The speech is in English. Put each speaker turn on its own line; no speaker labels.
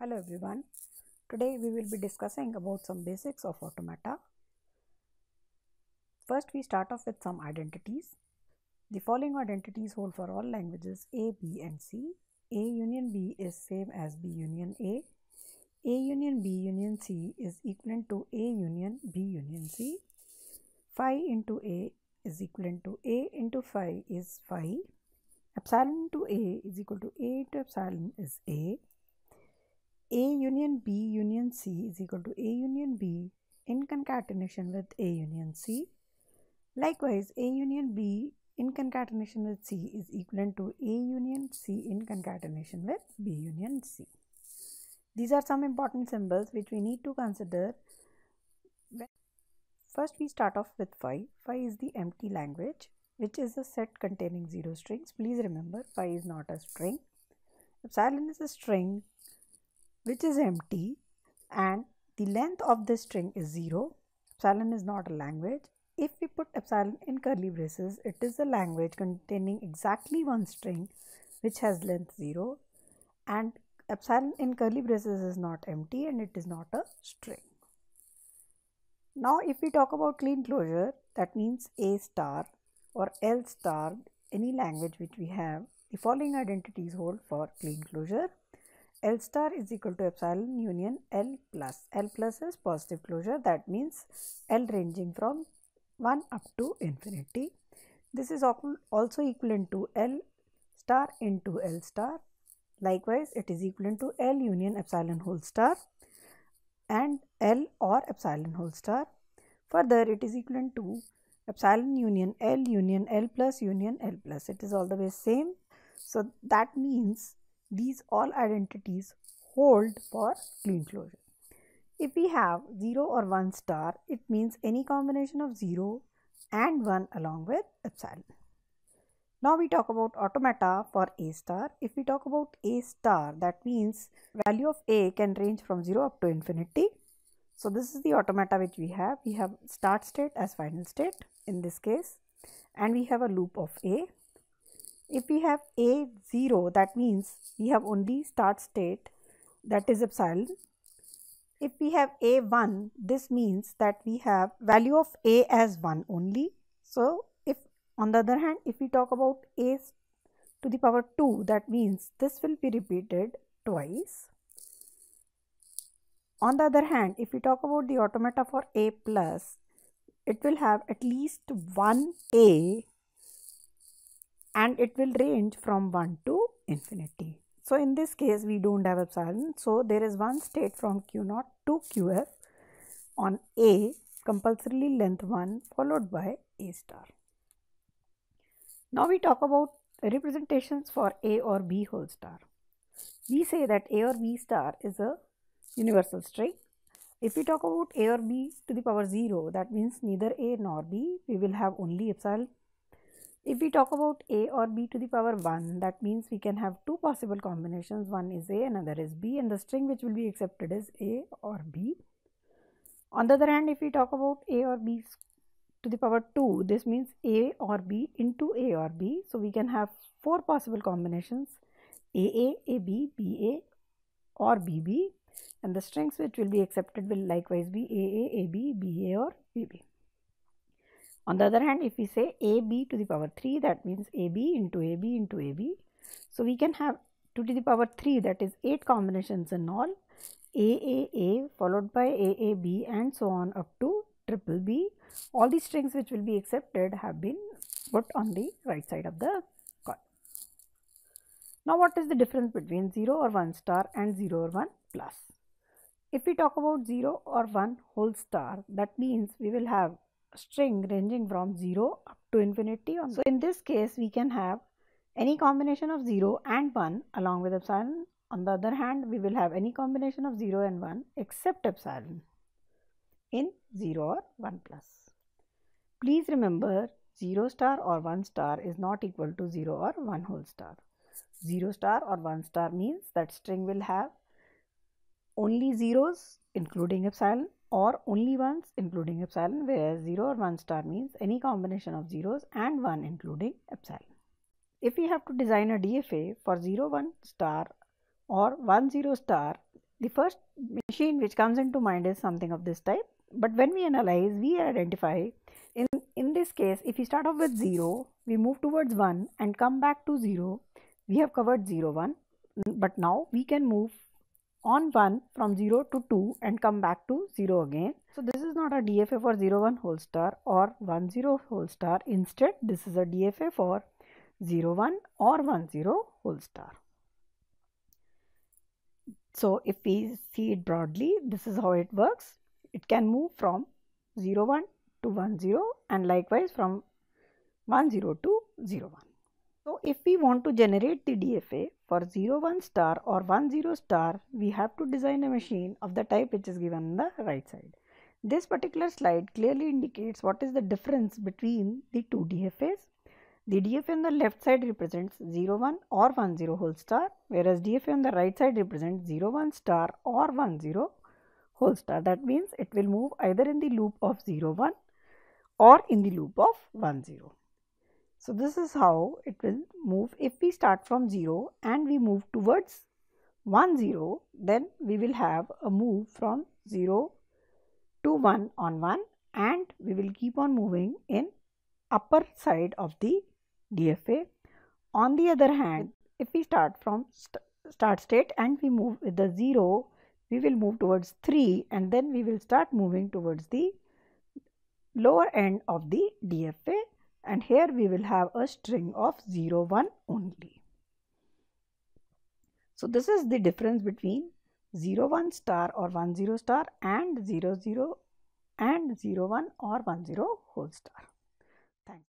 Hello everyone. Today we will be discussing about some basics of automata. First we start off with some identities. The following identities hold for all languages A, B and C. A union B is same as B union A. A union B union C is equivalent to A union B union C. Phi into A is equivalent to A into phi is phi. Epsilon into A is equal to A into epsilon is A. A union B union C is equal to A union B in concatenation with A union C. Likewise, A union B in concatenation with C is equivalent to A union C in concatenation with B union C. These are some important symbols which we need to consider. First, we start off with phi. Phi is the empty language which is a set containing zero strings. Please remember phi is not a string. Epsilon is a string which is empty and the length of this string is 0. Epsilon is not a language. If we put epsilon in curly braces, it is a language containing exactly one string which has length 0 and epsilon in curly braces is not empty and it is not a string. Now if we talk about Kleene closure that means A star or L star any language which we have the following identities hold for Kleene closure L star is equal to epsilon union L plus. L plus is positive closure that means L ranging from 1 up to infinity. This is also equivalent to L star into L star. Likewise, it is equivalent to L union epsilon whole star and L or epsilon whole star. Further, it is equivalent to epsilon union L union L plus union L plus. It is all the way same. So, that means these all identities hold for Kleene closure. If we have 0 or 1 star, it means any combination of 0 and 1 along with epsilon. Now we talk about automata for A star. If we talk about A star, that means value of A can range from 0 up to infinity. So this is the automata which we have. We have start state as final state in this case and we have a loop of A if we have a 0 that means we have only start state that is epsilon. If we have a 1 this means that we have value of a as 1 only. So, if on the other hand if we talk about a to the power 2 that means this will be repeated twice. On the other hand if we talk about the automata for a plus it will have at least one a and it will range from 1 to infinity. So in this case we don't have epsilon. So there is one state from q naught to qf on A compulsorily length 1 followed by A star. Now we talk about representations for A or B whole star. We say that A or B star is a universal string. If we talk about A or B to the power 0 that means neither A nor B we will have only epsilon if we talk about a or b to the power 1, that means we can have two possible combinations. One is a, another is b, and the string which will be accepted is a or b. On the other hand, if we talk about a or b to the power 2, this means a or b into a or b. So we can have four possible combinations AA, AB, BA or BB and the strings which will be accepted will likewise be AA, AB, BA or BB. On the other hand, if we say AB to the power 3, that means AB into AB into AB. So we can have 2 to the power 3, that is 8 combinations in all, AAA followed by AAB and so on up to triple B. All the strings which will be accepted have been put on the right side of the coin. Now what is the difference between 0 or 1 star and 0 or 1 plus? If we talk about 0 or 1 whole star, that means we will have string ranging from 0 up to infinity. So in this case we can have any combination of 0 and 1 along with epsilon. On the other hand we will have any combination of 0 and 1 except epsilon in 0 or 1 plus. Please remember 0 star or 1 star is not equal to 0 or 1 whole star. 0 star or 1 star means that string will have only zeros including epsilon or only ones including epsilon whereas 0 or 1 star means any combination of zeros and 1 including epsilon. If we have to design a DFA for 0 1 star or 1 0 star The first machine which comes into mind is something of this type. But when we analyze, we identify in, in this case, if we start off with 0, we move towards 1 and come back to 0, we have covered 0, 1. But now we can move on 1 from 0 to 2 and come back to 0 again. So this is not a DFA for 0 1 whole star or 1 0 whole star. Instead, this is a DFA for 0 1 or 1 0 whole star. So if we see it broadly, this is how it works. It can move from 0 1 to 1 0 and likewise from 1 0 to 0 1. So if we want to generate the DFA for 0 1 star or 1 0 star, we have to design a machine of the type which is given on the right side. This particular slide clearly indicates what is the difference between the two DFAs the DFA on the left side represents 0, 1 or 1, 0 whole star, whereas DFA on the right side represents 0, 1 star or 1, 0 whole star. That means it will move either in the loop of 0, 1 or in the loop of 1, 0. So, this is how it will move. If we start from 0 and we move towards 1, 0, then we will have a move from 0 to 1 on 1 and we will keep on moving in upper side of the DFA. On the other hand, if we start from st start state and we move with the 0, we will move towards 3 and then we will start moving towards the lower end of the DFA and here we will have a string of 0, 1 only. So, this is the difference between 0, 1 star or 1, 0 star and 0, 0 and 0, 1 or 1, 0 whole star.